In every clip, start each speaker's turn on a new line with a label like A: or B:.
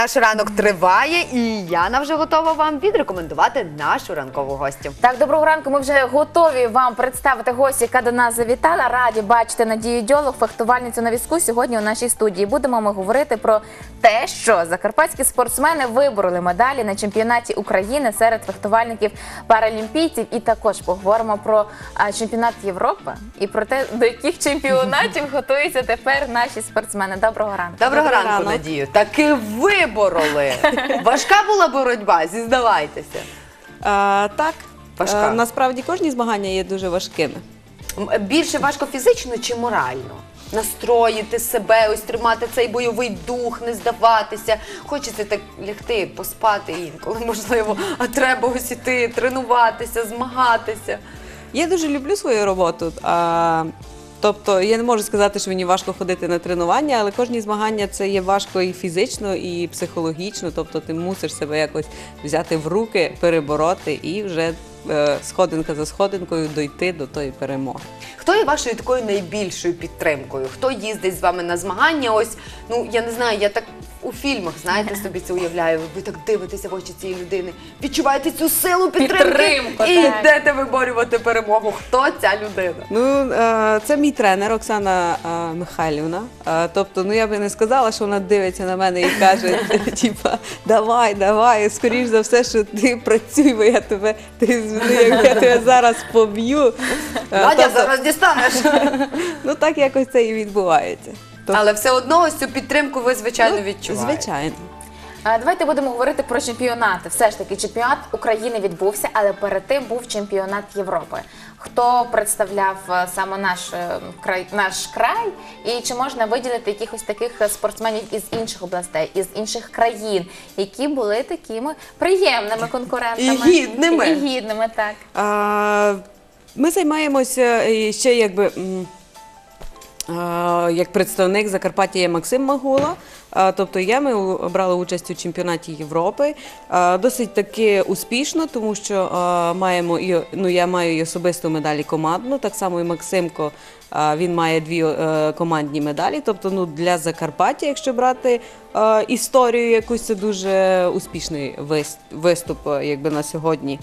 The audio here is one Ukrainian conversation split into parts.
A: Наш ранок триває, і Яна вже готова вам відрекомендувати нашу ранкову гостю.
B: Так, доброго ранку. Ми вже готові вам представити гостю, яка до нас завітала. Раді бачити Надію Дьолог, фехтувальницю на візку сьогодні у нашій студії. Будемо ми говорити про те, що закарпатські спортсмени вибороли медалі на чемпіонаті України серед фехтувальників паралімпійців. І також поговоримо про чемпіонат Європи і про те, до яких чемпіонатів готуються тепер наші спортсмени. Доброго ранку.
A: Доброго
C: Добрий
A: ранку,
C: ранок.
A: Надію. Таки вибороли. Важка була боротьба, зізнавайтеся.
C: А, так,
A: Важка.
C: Е, насправді кожні змагання є дуже важкими.
A: М, Більше важко фізично чи морально? Настроїти себе, ось тримати цей бойовий дух, не здаватися. Хочеться так лягти, поспати інколи, можливо, а треба ось іти, тренуватися, змагатися.
C: Я дуже люблю свою роботу. А, тобто я не можу сказати, що мені важко ходити на тренування, але кожні змагання це є важко і фізично, і психологічно. Тобто ти мусиш себе якось взяти в руки, перебороти і вже е, сходинка за сходинкою дойти до тої перемоги.
A: Хто є вашою такою найбільшою підтримкою? Хто їздить з вами на змагання? Ось, ну я не знаю, я так у фільмах, знаєте, собі це уявляю. Ви так дивитеся в очі цієї людини, відчуваєте цю силу підтримки
B: Підтримку,
A: і
B: так.
A: йдете виборювати перемогу. Хто ця людина?
C: Ну, е, це мій тренер Оксана е, Михайлівна. Е, Тобто, ну я би не сказала, що вона дивиться на мене і каже, типа, давай, давай, скоріш за все, що ти працюй, бо я тебе, ти, ну, як я тебе зараз поб'ю. Е,
A: Надя,
C: тобто,
A: зараз дістанеш.
C: Ну так якось це і відбувається. Тобто,
A: Але все одно ось цю підтримку ви звичайно
C: ну,
A: відчуваєте.
C: Звичайно.
B: А, Давайте будемо говорити про чемпіонати. Все ж таки, чемпіонат України відбувся, але перед тим був чемпіонат Європи. Хто представляв е, саме наш е, край, наш край, і чи можна виділити якихось таких е, спортсменів із інших областей, із інших країн, які були такими приємними конкурентами
A: І гідними.
B: І гідними, так.
C: А, Ми займаємося ще якби. м, Як представник Закарпаття Максим Магула, тобто я ми брали участь у чемпіонаті Європи досить таки успішно, тому що маємо і ну я маю і особисту медаль і командну. Так само і Максимко він має дві е, командні медалі. Тобто, ну для Закарпаття, якщо брати е, історію, якусь це дуже успішний вис- виступ, е, якби на сьогодні.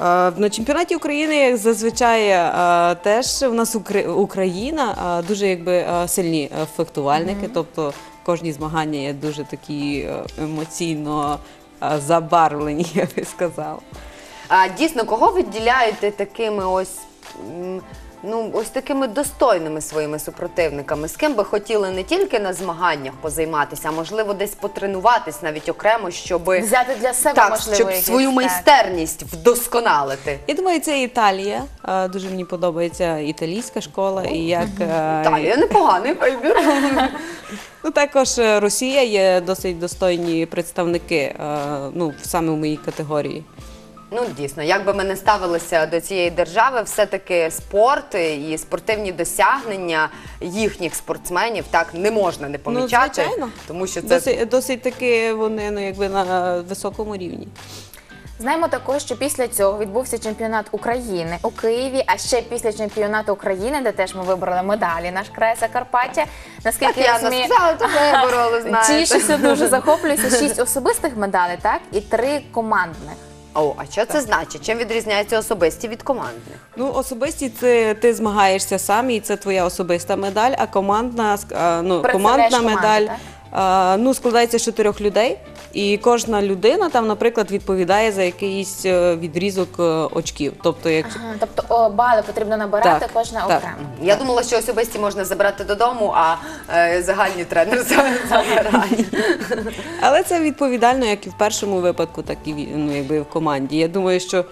C: Е, На чемпіонаті України, як зазвичай, е, теж в нас Україна е, дуже якби сильні фехтувальники. Тобто кожні змагання є дуже такі емоційно забарвлені, я би сказала.
A: А дійсно, кого виділяєте такими ось. Ну, ось такими достойними своїми супротивниками, з ким би хотіли не тільки на змаганнях позайматися, а можливо десь потренуватись навіть окремо, щоб
B: Взяти для себе
A: так,
B: можливо
A: щоб
B: якісь,
A: свою
B: так.
A: майстерність вдосконалити.
C: Я думаю, це Італія. Е, Дуже мені подобається італійська школа і як е,
A: Італія непоганий вибір.
C: Ну, також е, Росія є досить достойні представники е, ну, саме в моїй категорії.
A: Ну дійсно, як би ми не ставилися до цієї держави, все-таки спорт і спортивні досягнення їхніх спортсменів так не можна не помічати,
C: Ну, звичайно.
A: тому що це
C: Досить, досить таки вони ну, якби на високому рівні.
B: Знаємо також, що після цього відбувся чемпіонат України у Києві. А ще після чемпіонату України, де теж ми вибрали медалі, наш край Закарпаття. Наскільки
A: Так,
B: я
A: Яна
B: розумію,
A: сказала, то вибороли, знаєте.
B: тішуся дуже захоплююся. Шість особистих медалей, так і три командних.
A: О, а що це значить? Чим відрізняються особисті від командних?
C: Ну, особисті це ти змагаєшся сам, і це твоя особиста медаль, а командна ск- а, ну,
B: Представляєш
C: командна
B: команду,
C: медаль
B: так?
C: Ну, складається з чотирьох людей. І кожна людина там, наприклад, відповідає за якийсь е, відрізок е, очків. Тобто, як
B: Ага, тобто о, бали потрібно набирати
C: Так,
B: кожна
C: так.
B: окремо.
A: Я думала, що особисті можна забрати додому, а е, загальні тренер за- забирає.
C: Але це відповідально як і в першому випадку, так і ві- ну, якби в команді. Я думаю, що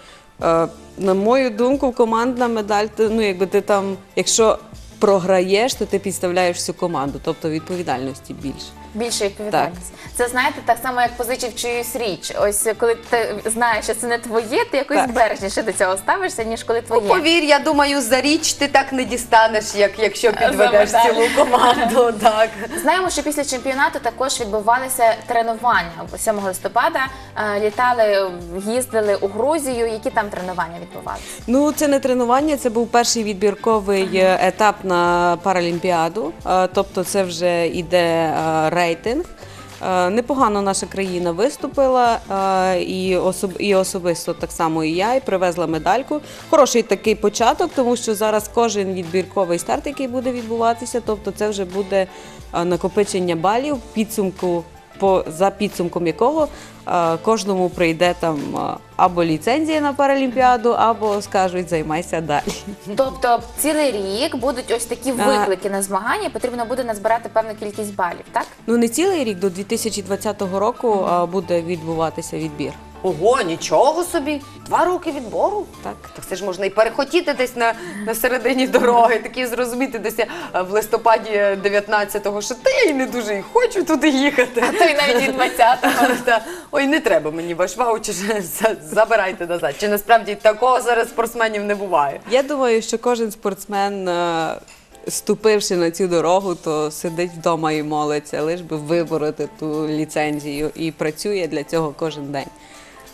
C: е, на мою думку, командна медаль, ти, ну якби ти там, якщо програєш, то ти підставляєш всю команду, тобто відповідальності більше.
B: Більше відповідальність. Це знаєте, так само як позичив чиюсь річ. Ось коли ти знаєш, що це не твоє, ти якось
C: Так.
B: бережніше до цього ставишся, ніж коли
A: Ну,
B: твоє.
A: повір, я думаю, за річ ти так не дістанеш, як якщо підведеш
B: медаль.
A: цілу команду. Так.
B: Знаємо, що після чемпіонату також відбувалися тренування. 7 листопада е, літали, їздили у Грузію. Які там тренування відбувалися?
C: Ну, це не тренування, це був перший відбірковий е, етап на Паралімпіаду. Е, Тобто, це вже йде е, рейтинг. Е, Непогано наша країна виступила е, і, і особисто так само і я, і привезла медальку. Хороший такий початок, тому що зараз кожен відбірковий старт, який буде відбуватися, тобто це вже буде е, накопичення балів, підсумку по за підсумком якого е, кожному прийде там е, або ліцензія на паралімпіаду, або скажуть займайся далі.
B: Тобто цілий рік будуть ось такі
C: А.
B: виклики на змагання, потрібно буде назбирати певну кількість балів, так?
C: Ну не цілий рік до 2020 року е, буде відбуватися відбір.
A: Ого, нічого собі. Два роки відбору.
C: Так.
A: Так це ж можна і перехотіти десь на, на середині дороги, такі зрозуміти десь е, в листопаді 19-го, що та я й не дуже і хочу туди їхати.
B: А то й навіть від 20-го.
A: Та, Ой, не треба мені ваш ваучер, за- забирайте назад. Чи насправді такого зараз спортсменів не буває?
C: Я думаю, що кожен спортсмен, е, ступивши на цю дорогу, то сидить вдома і молиться, лиш би вибороти ту ліцензію і працює для цього кожен день.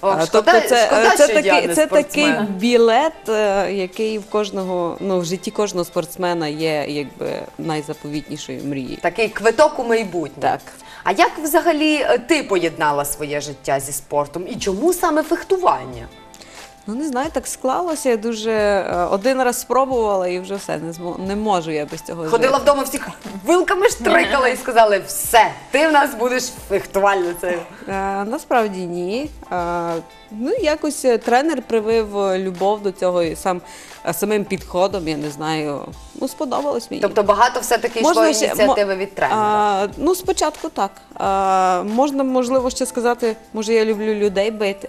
A: Ох,
C: А,
A: шкода,
C: тобто це,
A: шкода,
C: це,
A: що я
C: такий,
A: не
C: це такий
A: спортсмен.
C: білет, е, який в кожного, ну в житті кожного спортсмена є якби найзаповітнішою мрією.
A: Такий квиток у майбутнє.
C: Так.
A: А як взагалі е, ти поєднала своє життя зі спортом? І чому саме фехтування?
C: Ну не знаю, так склалося. Я дуже е, один раз спробувала і вже все не змо, не можу я без цього
A: Ходила
C: жити.
A: вдома всіх вилками штрикала і сказали: все, ти в нас будеш фехтувальницею.
C: Е, насправді ні. Е, ну якось е, тренер привив е, любов до цього і сам е, самим підходом. Я не знаю. Ну сподобалось мені.
A: Тобто багато все-таки йшло
C: ще-
A: ініціативи від тренера.
C: А, ну, спочатку так. А, можна, можливо, ще сказати, може, я люблю людей бити.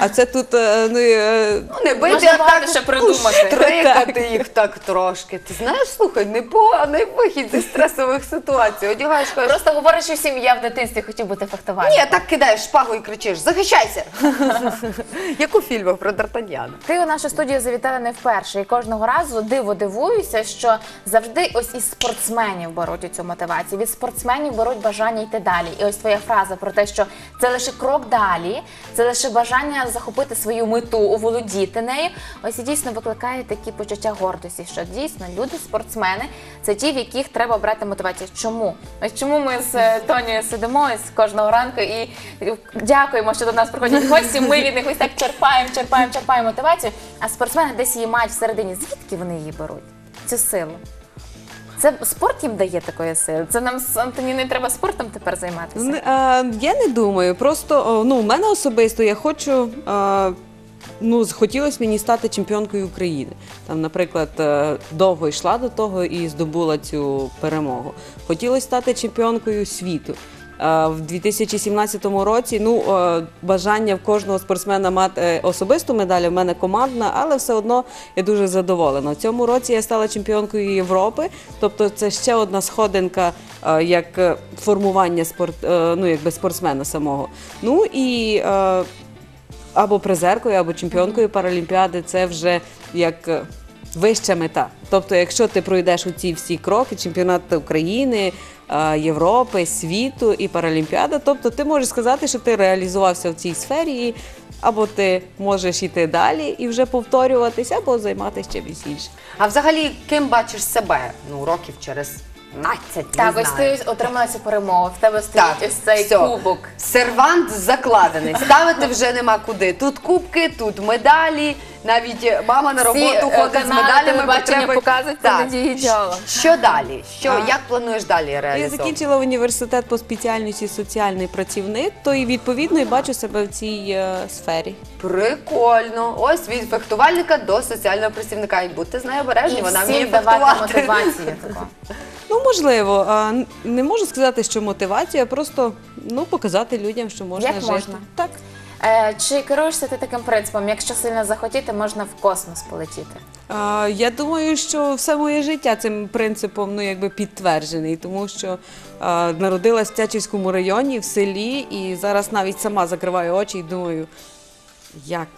C: А це тут е, ну, е,
A: Ну, не бити,
B: Можна
A: а так
B: ще придумати.
A: штрикати їх так трошки. Ти знаєш, слухай, непоганий вихід зі стресових ситуацій. Одягаєш, кажеш,
B: Просто говориш, що всім я в дитинстві хотів бути фехтувальником.
A: ні, так кидаєш шпагу і кричиш: захищайся! Як у фільмах про Д'Артаньяна.
B: Ти у нашу студію завітала не вперше, і кожного разу диво дивуюся, що завжди ось із спортсменів беруть цю мотивацію. Від спортсменів беруть бажання йти далі. І ось твоя фраза про те, що це лише крок далі, це лише бажання захопити свою мету, оволодіти нею. Ось і дійсно викликає такі почуття гордості, що дійсно люди, спортсмени, це ті, в яких треба брати мотивацію. Чому? Ось чому ми з е, Тонією сидимо ось кожного ранку і дякуємо, що до нас приходять гості. Ми від них ось так черпаємо, черпаємо, черпаємо мотивацію. А спортсмени десь її мають всередині. Звідки вони її беруть? Цю силу? Це спорт їм дає такої сили. Це нам з Антоніни треба спортом тепер займатися.
C: не- а, я не думаю. Просто ну, у мене особисто я хочу. А, Ну, хотілося мені стати чемпіонкою України. Там, наприклад, е, довго йшла до того і здобула цю перемогу. Хотілося стати чемпіонкою світу. Е, В 2017 році ну, е, бажання в кожного спортсмена мати е, особисту медаль, в мене командна, але все одно я дуже задоволена. В цьому році я стала чемпіонкою Європи, тобто це ще одна сходинка як формування спорт, ну, якби спортсмена самого. Ну і або призеркою, або чемпіонкою Паралімпіади це вже як вища мета. Тобто, якщо ти пройдеш у ці всі кроки, чемпіонат України, Європи, світу і Паралімпіада, тобто ти можеш сказати, що ти реалізувався в цій сфері, і або ти можеш йти далі і вже повторюватися, або займатися чимось іншим.
A: А взагалі, ким бачиш себе ну, років через 15,
B: Так,
A: не
B: ось
A: знаю.
B: ти отримала цю перемогу. В тебе стоїть ось цей
A: всьо.
B: кубок.
A: Сервант закладений. Ставити вже нема куди. Тут кубки, тут медалі. Навіть мама на роботу
B: е,
A: ходить з медалями. потребує-
B: показують
A: Так.
B: Надії Дьоло.
A: Що далі? Що,
C: А.
A: як плануєш далі
C: Я
A: реалізовувати?
C: закінчила університет по спеціальності соціальний працівник, то і відповідно і бачу себе в цій е, сфері.
A: Прикольно. Ось від фехтувальника до соціального працівника. І будьте з нею обережні, вона вміє
B: всім давати
A: фехтувати.
B: мотивацію таку.
C: Ну, можливо, а, н- не можу сказати, що мотивація, просто ну, показати людям, що можна
B: Як
C: жити.
B: можна?
C: Так.
B: Е, чи керуєшся ти таким принципом? Якщо сильно захотіти, можна в космос полетіти?
C: А, я думаю, що все моє життя цим принципом ну, якби підтверджений, тому що а, народилась в Тячівському районі, в селі, і зараз навіть сама закриваю очі і думаю, як,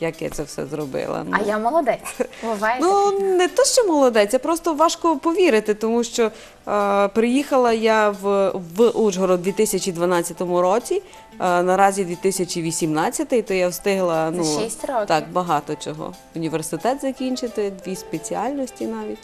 C: як я це все зробила.
B: А я молодець. Буває
C: Ну, не то, що молодець, а просто важко повірити, тому що е, приїхала я в, в Ужгород у 2012 році, е, наразі 2018, то я встигла
B: За
C: ну,
B: шість років.
C: Так, багато чого. Університет закінчити, дві спеціальності навіть.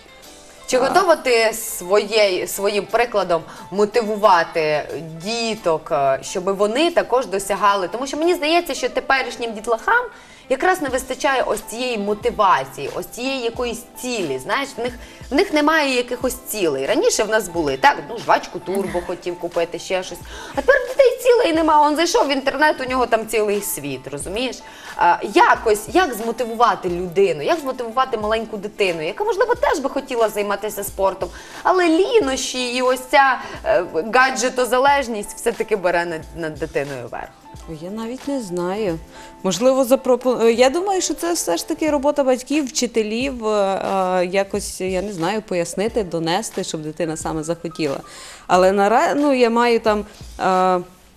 A: Чи готова ти своєю, своїм прикладом мотивувати діток, е, щоб вони також досягали? Тому що мені здається, що теперішнім дітлахам якраз не вистачає ось цієї мотивації, ось цієї якоїсь цілі. Знаєш, в них в них немає якихось цілей. Раніше в нас були так, ну жвачку турбо хотів купити, ще щось. А тепер в дітей цілей нема. Он зайшов в інтернет, у нього там цілий світ, розумієш? А, якось як змотивувати людину, як змотивувати маленьку дитину, яка можливо теж би хотіла займатися спортом, але лінощі і ось ця е, гаджетозалежність все-таки бере над, над дитиною верх.
C: Я навіть не знаю. Можливо, запропоную. Я думаю, що це все ж таки робота батьків, вчителів, е, е, якось, я не знаю, пояснити, донести, щоб дитина саме захотіла. Але на ну, я маю там.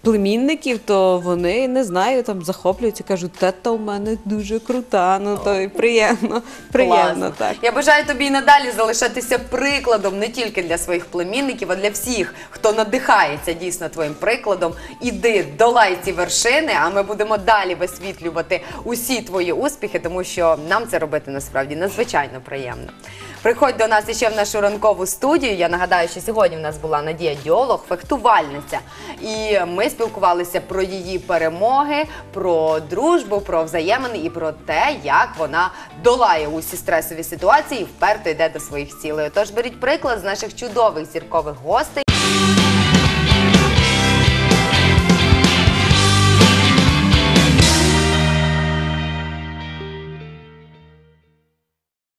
C: Племінників, то вони не знаю, там захоплюються, кажуть, тета у мене дуже крута. Ну то і приємно, приємно так.
A: Я бажаю тобі і надалі залишатися прикладом не тільки для своїх племінників, а для всіх, хто надихається дійсно твоїм прикладом. Іди, долай ці вершини, а ми будемо далі висвітлювати усі твої успіхи, тому що нам це робити насправді надзвичайно приємно. Приходь до нас іще в нашу ранкову студію. Я нагадаю, що сьогодні в нас була Надія Діолог, фехтувальниця. І ми спілкувалися про її перемоги, про дружбу, про взаємини і про те, як вона долає усі стресові ситуації і вперто йде до своїх цілей. Тож беріть приклад з наших чудових зіркових гостей.